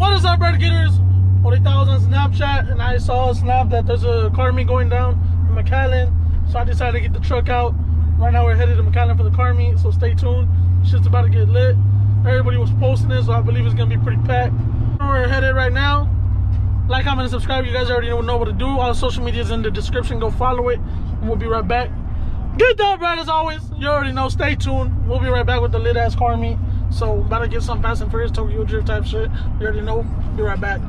What is up, Red Getters? Only thousand Snapchat, and I saw a snap that there's a car meet going down in McAllen, so I decided to get the truck out. Right now, we're headed to McAllen for the car meet, so stay tuned. Shit's about to get lit. Everybody was posting it, so I believe it's gonna be pretty packed. We're headed right now. Like, comment, and subscribe. You guys already know what to do. All the social media is in the description. Go follow it, and we'll be right back. Get that right as always. You already know. Stay tuned. We'll be right back with the lit ass car meet. So, about to get some Fast and Furious Tokyo Drift type shit. You already know. Be right back.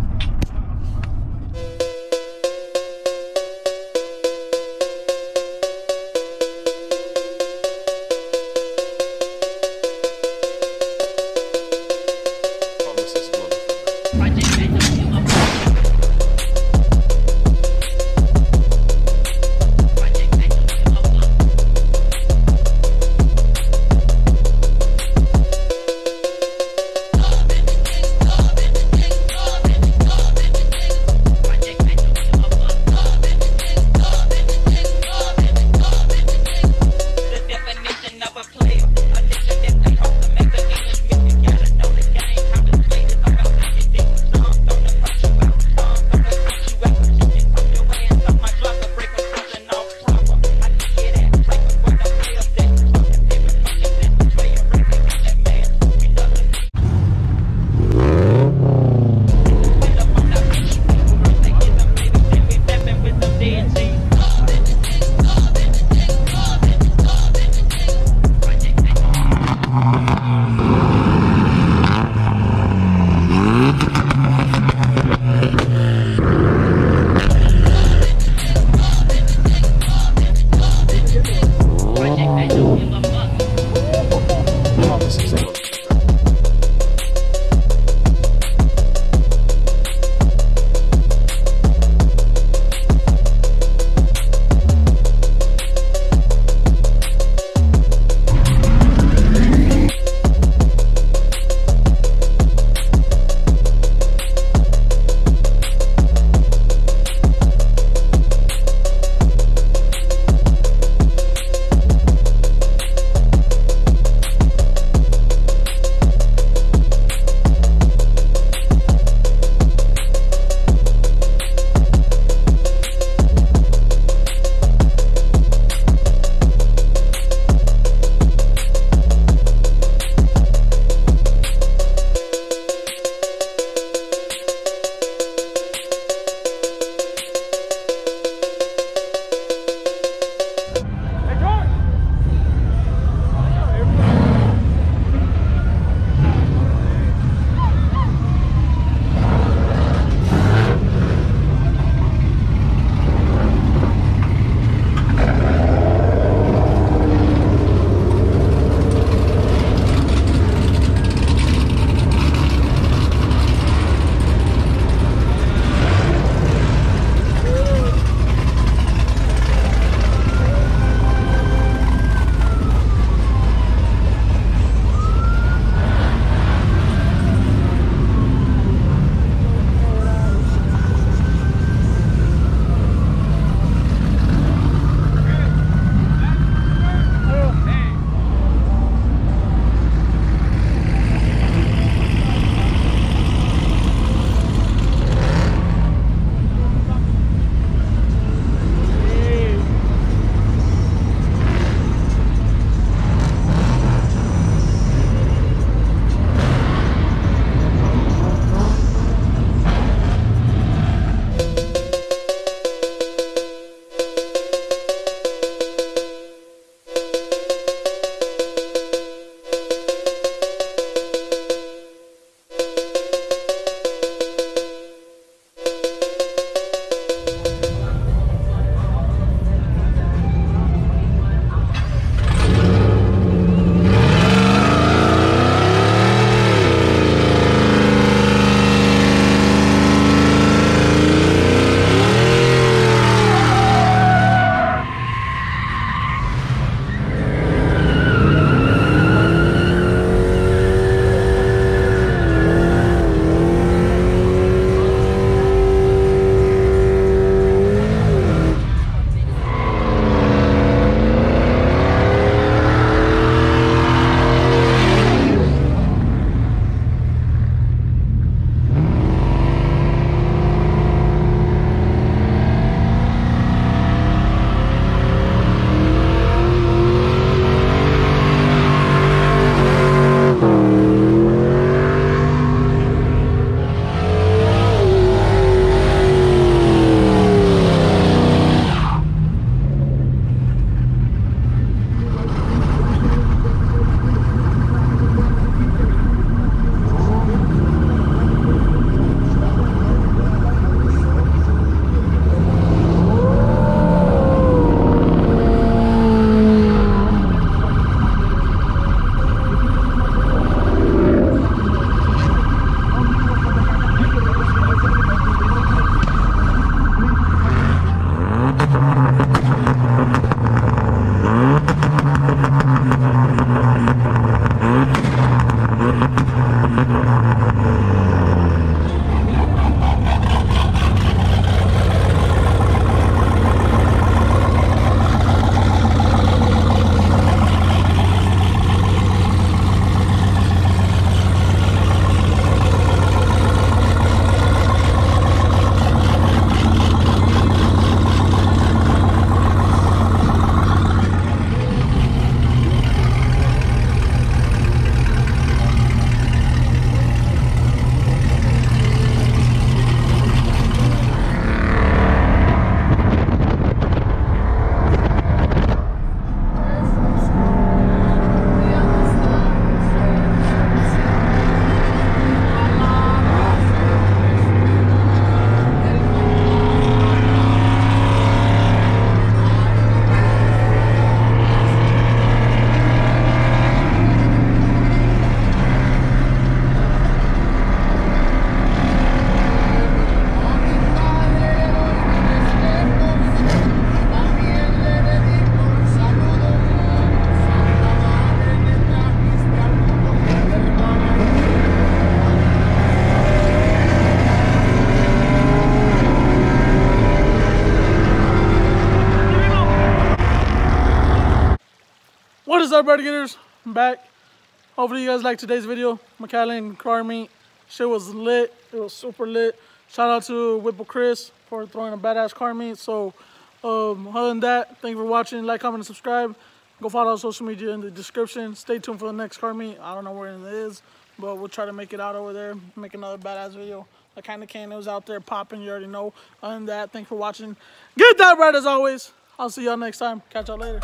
Mm-hmm. Is up, Bird? I'm back. Hopefully you guys liked today's video. McAllen car meet. Shit was lit. It was super lit. Shout out to Whipple Chris for throwing a badass car meet. So, um, other than that, thank you for watching. Like, comment, and subscribe. Go follow our social media in the description. Stay tuned for the next car meet. I don't know where it is, but we'll try to make it out over there. Make another badass video. I kind of can. It was out there popping. You already know. Other than that, thanks for watching. Get that right as always. I'll see y'all next time. Catch y'all later.